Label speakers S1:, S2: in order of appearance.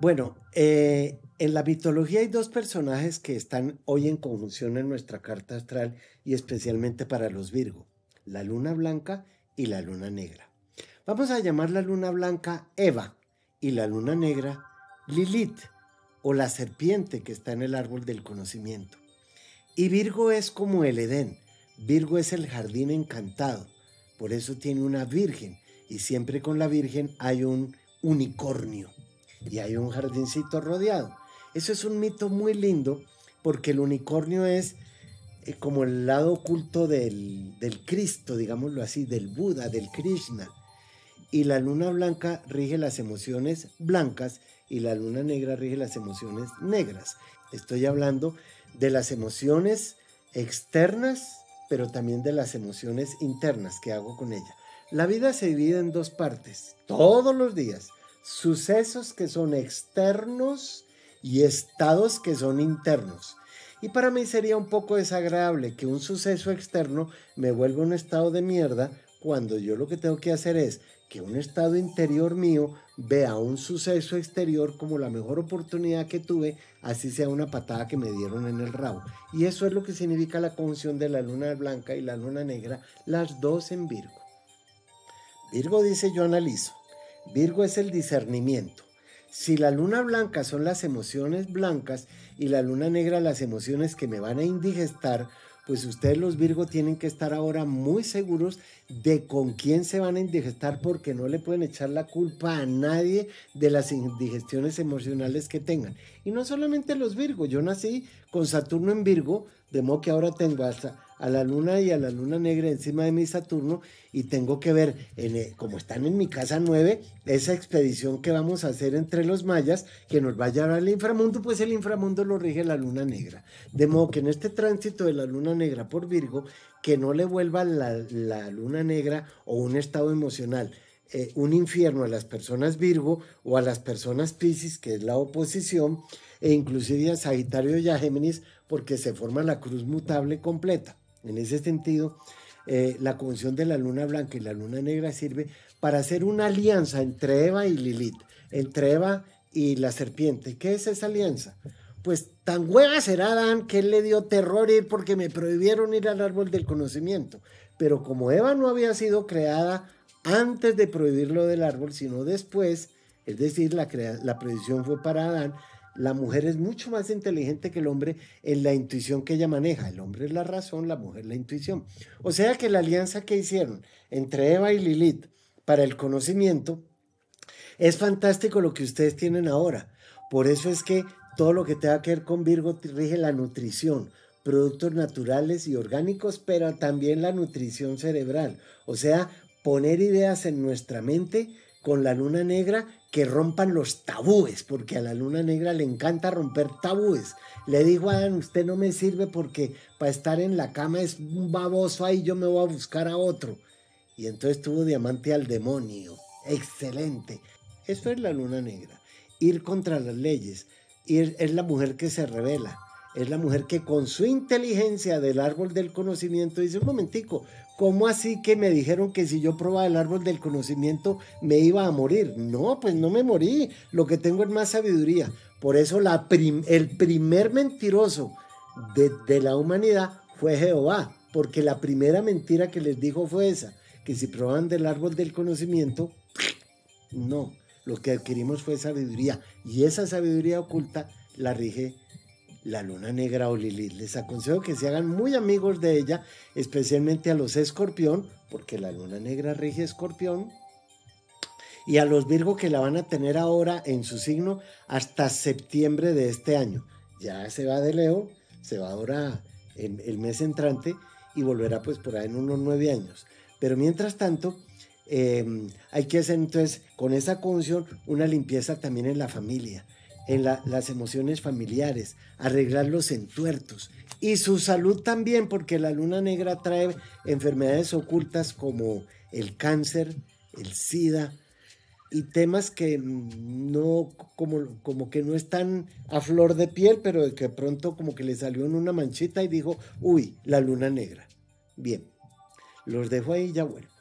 S1: Bueno, eh, en la mitología hay dos personajes que están hoy en conjunción en nuestra carta astral y especialmente para los Virgo, la luna blanca y la luna negra. Vamos a llamar la luna blanca Eva y la luna negra Lilith o la serpiente que está en el árbol del conocimiento. Y Virgo es como el Edén, Virgo es el jardín encantado, por eso tiene una virgen y siempre con la virgen hay un unicornio y hay un jardincito rodeado. Eso es un mito muy lindo porque el unicornio es eh, como el lado oculto del, del Cristo, digámoslo así, del Buda, del Krishna. Y la luna blanca rige las emociones blancas y la luna negra rige las emociones negras. Estoy hablando de las emociones externas, pero también de las emociones internas que hago con ella. La vida se divide en dos partes, todos los días sucesos que son externos y estados que son internos. Y para mí sería un poco desagradable que un suceso externo me vuelva un estado de mierda cuando yo lo que tengo que hacer es que un estado interior mío vea un suceso exterior como la mejor oportunidad que tuve, así sea una patada que me dieron en el rabo. Y eso es lo que significa la conjunción de la luna blanca y la luna negra, las dos en Virgo. Virgo dice yo analizo. Virgo es el discernimiento. Si la luna blanca son las emociones blancas y la luna negra las emociones que me van a indigestar, pues ustedes los Virgo tienen que estar ahora muy seguros de con quién se van a indigestar porque no le pueden echar la culpa a nadie de las indigestiones emocionales que tengan. Y no solamente los Virgo, yo nací con Saturno en Virgo, de modo que ahora tengo hasta a la luna y a la luna negra encima de mi Saturno y tengo que ver, en, eh, como están en mi casa 9, esa expedición que vamos a hacer entre los mayas que nos va a llevar al inframundo, pues el inframundo lo rige la luna negra. De modo que en este tránsito de la luna negra por Virgo, que no le vuelva la, luna negra o un estado emocional. Eh, un infierno a las personas Virgo o a las personas Pisces, que es la oposición, e inclusive a Sagitario y a Géminis, porque se forma la cruz mutable completa. En ese sentido, eh, la conjunción de la luna blanca y la luna negra sirve para hacer una alianza entre Eva y Lilith, entre Eva y la serpiente. ¿Qué es esa alianza? Pues tan hueva será Adán que él le dio terror ir porque me prohibieron ir al árbol del conocimiento. Pero como Eva no había sido creada antes de prohibirlo del árbol, sino después, es decir, la, la prohibición fue para Adán, la mujer es mucho más inteligente que el hombre en la intuición que ella maneja. El hombre es la razón, la mujer la intuición. O sea que la alianza que hicieron entre Eva y Lilith para el conocimiento es fantástico lo que ustedes tienen ahora. Por eso es que todo lo que tenga que ver con Virgo rige la nutrición, productos naturales y orgánicos, pero también la nutrición cerebral. O sea, poner ideas en nuestra mente con la luna negra que rompan los tabúes, porque a la luna negra le encanta romper tabúes. Le digo a Adán, usted no me sirve porque para estar en la cama es un baboso ahí, yo me voy a buscar a otro. Y entonces tuvo diamante al demonio. Excelente. Esto es la luna negra. Ir contra las leyes. Ir, es la mujer que se revela. Es la mujer que con su inteligencia del árbol del conocimiento dice, un momentico, ¿Cómo así que me dijeron que si yo probaba el árbol del conocimiento me iba a morir? No, pues no me morí. Lo que tengo es más sabiduría. Por eso la el primer mentiroso de, de la humanidad fue Jehová. Porque la primera mentira que les dijo fue esa. Que si probaban del árbol del conocimiento, no. Lo que adquirimos fue sabiduría. Y esa sabiduría oculta la rige la luna negra o Lilith. Les aconsejo que se hagan muy amigos de ella, especialmente a los escorpión, porque la luna negra rige escorpión, y a los Virgo que la van a tener ahora en su signo hasta septiembre de este año. Ya se va de Leo, se va ahora en el mes entrante y volverá pues por ahí en unos nueve años. Pero mientras tanto, em, hay que hacer entonces con esa conjunción una limpieza también en la familia en las emociones familiares, arreglar los entuertos y su salud también, porque la luna negra trae enfermedades ocultas como el cáncer, el SIDA y temas que no, como, como que no están a flor de piel, pero que pronto como que le salió en una manchita y dijo, uy, la luna negra. Bien, los dejo ahí y ya vuelvo.